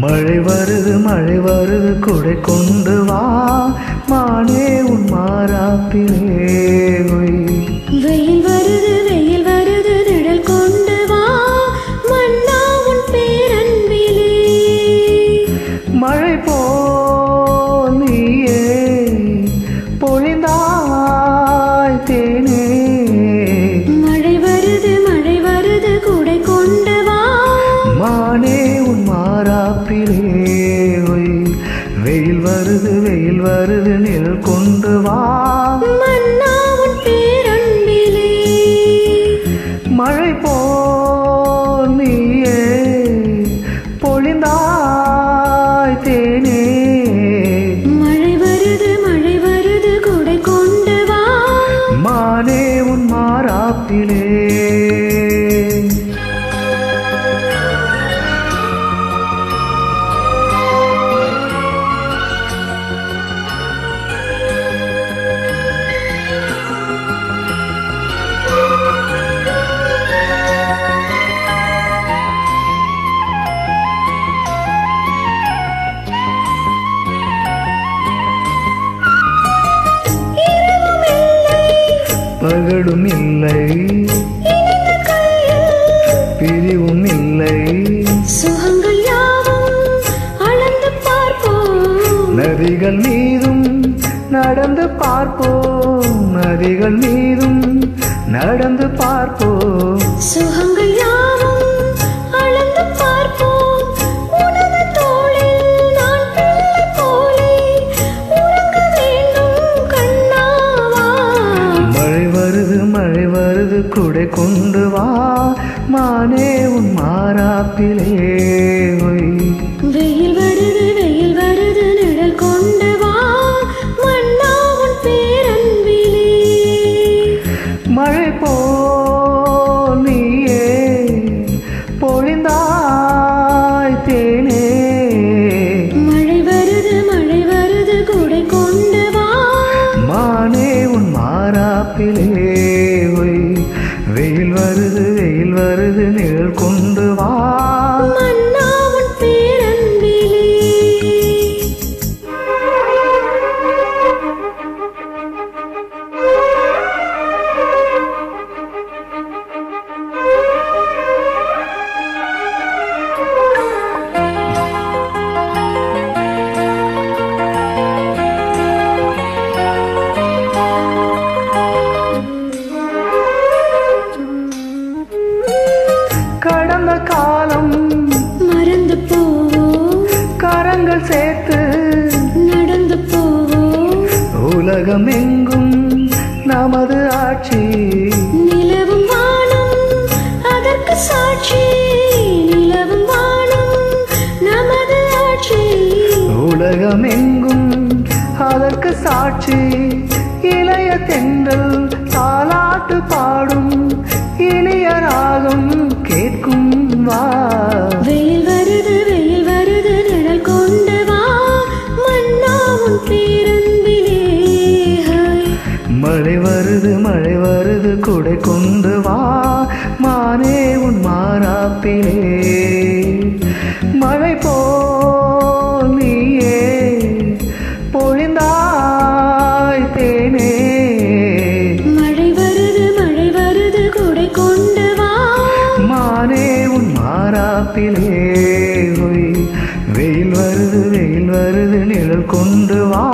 மழை வருது மழை வருது குடை கொண்டு வா மானே உன் மாறாப்பிலே. வெயில் வருது மாப்பிளே பகலும் இல்லை. பிரிவும் இல்லை. சுகங்கள் யாவும் அளந்து பார்ப்போம். நதிகள் மீதும் நடந்து பார்ப்போம். நதிகள் மீதும் நடந்து பார்ப்போம். சுகங்கள் மழை வருது குடை கொண்டு வா. மானே உன் மாறாப்பிலே. கடந்த காலம் மறந்து போவோம் கரங்கள் சேர்த்து நடந்து போவோம் உலகம் எங்கும் நமது ஆட்சி. நிலவும் வானம் அதற்கு சாட்சி. நிலவும் வானம் நமது ஆட்சி. உலகம் எங்கும் அதற்கு சாட்சி. இளைய தென்றல் தாலாட்டு பாடும் இனிய ராகம். கேட்கும் வா. வெயில் வருது வெயில் வருது நிழல் கொண்டு வா. மன்னா உன் பேரன்பிலே. மழை வருது மழை வருது குடை கொண்டு வா. மானே உன் மாறாப்பிலே. மழை போல் நிழல் கொண்டு வா.